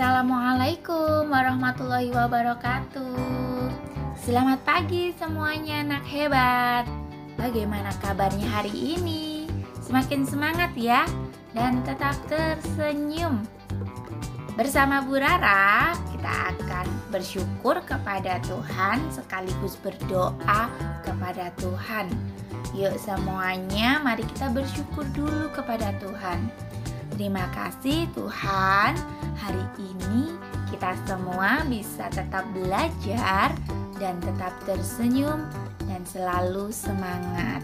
Assalamualaikum warahmatullahi wabarakatuh. Selamat pagi semuanya anak hebat. Bagaimana kabarnya hari ini? Semakin semangat ya dan tetap tersenyum. Bersama Bu Rara, kita akan bersyukur kepada Tuhan sekaligus berdoa kepada Tuhan. Yuk semuanya, mari kita bersyukur dulu kepada Tuhan. Terima kasih Tuhan, hari ini kita semua bisa tetap belajar dan tetap tersenyum dan selalu semangat.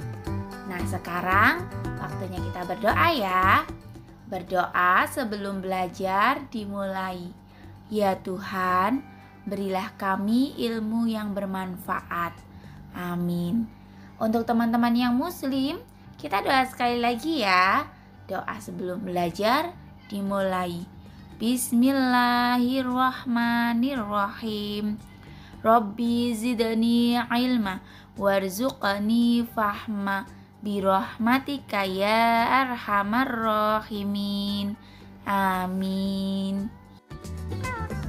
Nah, sekarang waktunya kita berdoa ya. Berdoa sebelum belajar dimulai. Ya Tuhan, berilah kami ilmu yang bermanfaat. Amin. Untuk teman-teman yang muslim, kita doa sekali lagi ya. Doa sebelum belajar dimulai. Bismillahirrahmanirrahim. Rabbi zidni ilma warzuqni fahma birahmatika ya arhamar rahimin. Amin.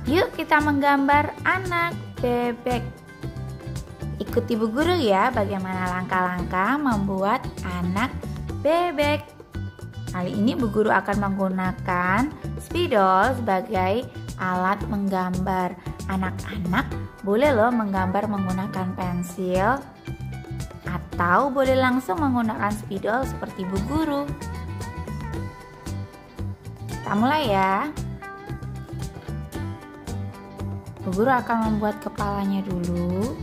Yuk kita menggambar anak bebek. Ikuti Bu Guru ya bagaimana langkah-langkah membuat anak bebek. Kali ini Bu Guru akan menggunakan spidol sebagai alat menggambar. Anak-anak boleh loh menggambar menggunakan pensil atau boleh langsung menggunakan spidol seperti Bu Guru. Kita mulai ya. Bu Guru akan membuat kepalanya dulu.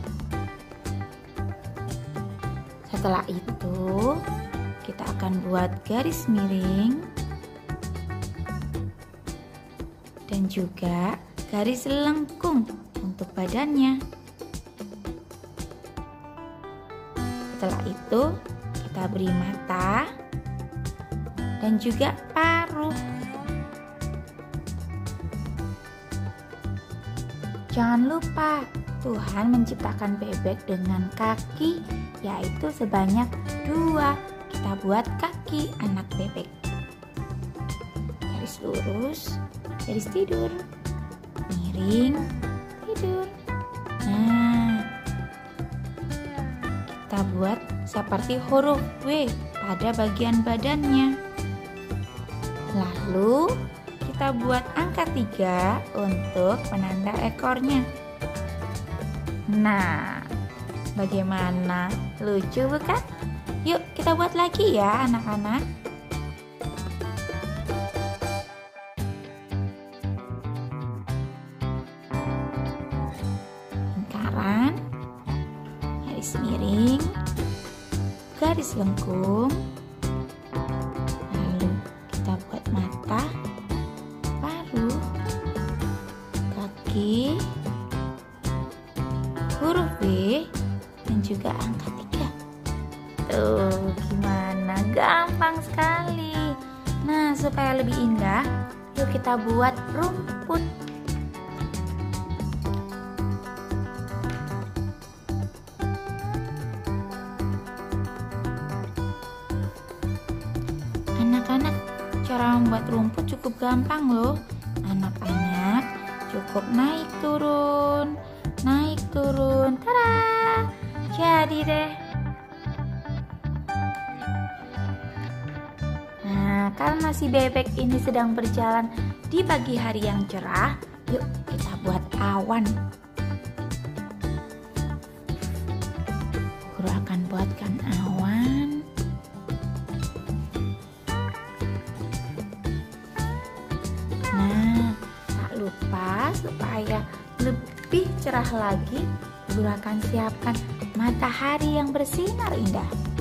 Setelah itu, kita akan buat garis miring dan juga garis lengkung untuk badannya. Setelah itu, kita beri mata dan juga paruh. Jangan lupa, Tuhan menciptakan bebek dengan kaki, yaitu sebanyak dua kita buat kaki anak bebek. Garis lurus garis tidur. Miring tidur. Nah kita buat seperti huruf W pada bagian badannya. Lalu kita buat angka 3 untuk penanda ekornya. Nah bagaimana? Lucu bukan Yuk kita buat lagi ya anak-anak. Lingkaran Garis miring. Garis lengkung. Lalu kita buat mata. Paruh Kaki. Huruf B. Dan juga angka Tuh, gimana? Gampang sekali. Nah, supaya lebih indah, yuk kita buat rumput. Anak-anak, cara membuat rumput cukup gampang loh. Anak-anak, cukup naik turun, naik turun. Tada! Jadi deh. Karena si bebek ini sedang berjalan di pagi hari yang cerah, yuk kita buat awan. Guru akan buatkan awan. Nah, tak lupa supaya lebih cerah lagi, guru akan siapkan matahari yang bersinar indah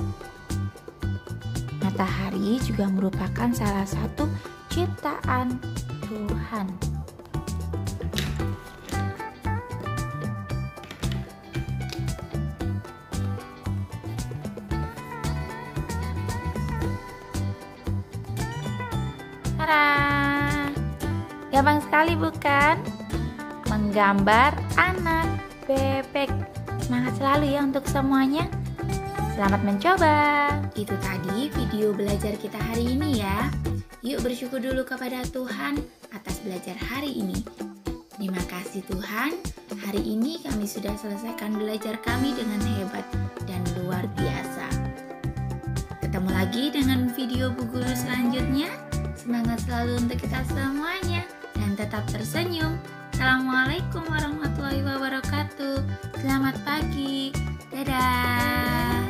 matahari juga merupakan salah satu ciptaan Tuhan. Tara! Gampang sekali bukan? Menggambar anak bebek. Semangat selalu ya untuk semuanya. Selamat mencoba. Itu tadi video belajar kita hari ini ya. Yuk bersyukur dulu kepada Tuhan atas belajar hari ini. Terima kasih Tuhan, hari ini kami sudah selesaikan belajar kami dengan hebat dan luar biasa. Ketemu lagi dengan video Bu Guru selanjutnya. Semangat selalu untuk kita semuanya dan tetap tersenyum. Assalamualaikum warahmatullahi wabarakatuh. Selamat pagi. Dadah.